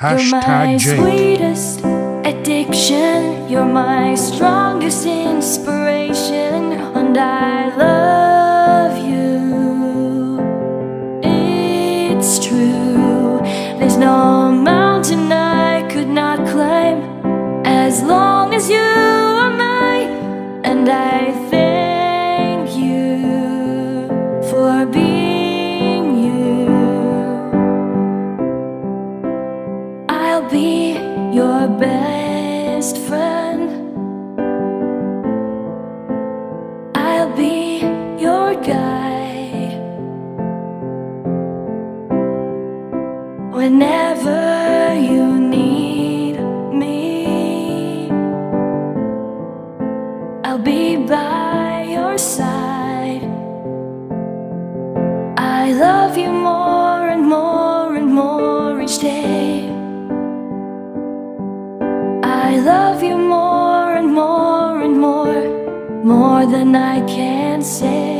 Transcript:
You're my Hashtag sweetest addiction. You're my strongest inspiration, and I love you. It's true. There's no mountain I could not climb as long as you are mine, and I thank you for being be your best friend. I'll be your guide. Whenever you need me, I'll be by your side. I love you more I love you more and more and more, more than I can say.